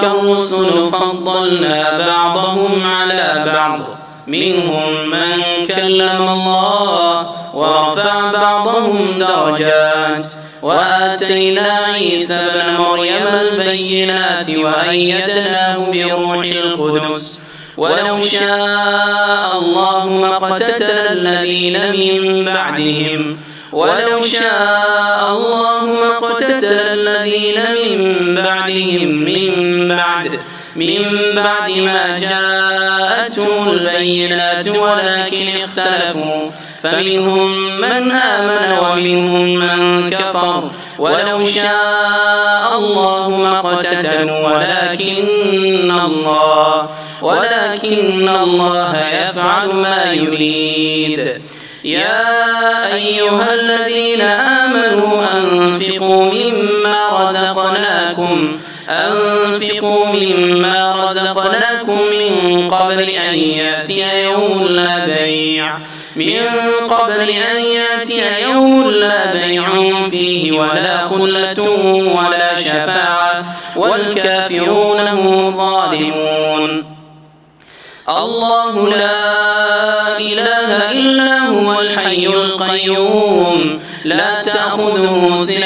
تلك الرسل فضلنا بعضهم على بعض. منهم من كلم الله ورفع بعضهم درجات. وآتينا عيسى ابن مريم البينات وأيدناه بروح القدس. ولو شاء الله ما اقتتل الذين من بعدهم. ولو شاء اقتتل الذين من بعدهم من بعد من بعد ما جاءتهم البينات ولكن اختلفوا. فمنهم من آمن ومنهم من كفر. ولو شاء الله ما اقتتلوا ولكن الله ولكن الله يفعل ما يريد. يا أيها الذين آمنوا أنفقوا مما يأتي يوم لا بيع. من قبل أن يأتي يوم لا بيع فيه ولا خلة ولا شفاعة والكافرون هم ظالمون. الله لا إله إلا هو الحي القيوم. لا تأخذه سنة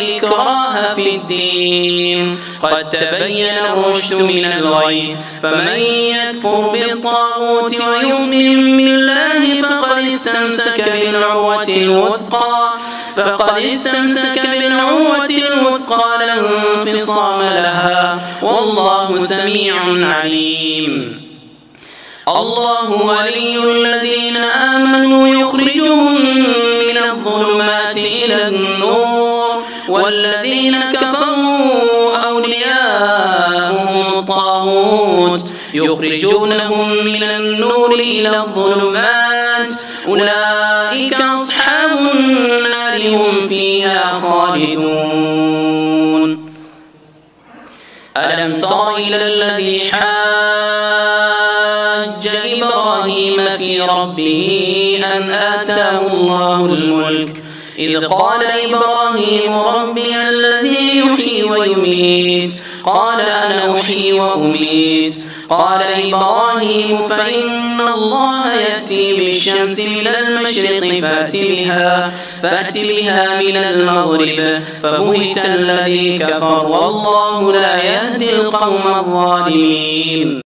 إكراه في الدين. قد تبين الرشد من الغي فمن يكفر بالطاغوت ويؤمن بالله فقد استمسك بالعروة الوثقى. فقد استمسك بالعروة الوثقى لا انفصام لها. والله سميع عليم. الله ولي الذين آمنوا يخرجونهم من النور إلى الظلمات. أولئك أصحاب النار هم فيها خالدون. ألم تر إلى الذي حاج إبراهيم في ربه أن آتاه الله الملك؟ إذ قال إبراهيم ربي الذي يحيي ويميت. قال أنا أحيي وأميت. قال إبراهيم فإن الله يأتي بالشمس من المشرق فأت بها, فأت بها من المغرب فبهت الذي كفر والله لا يهدي القوم الظالمين.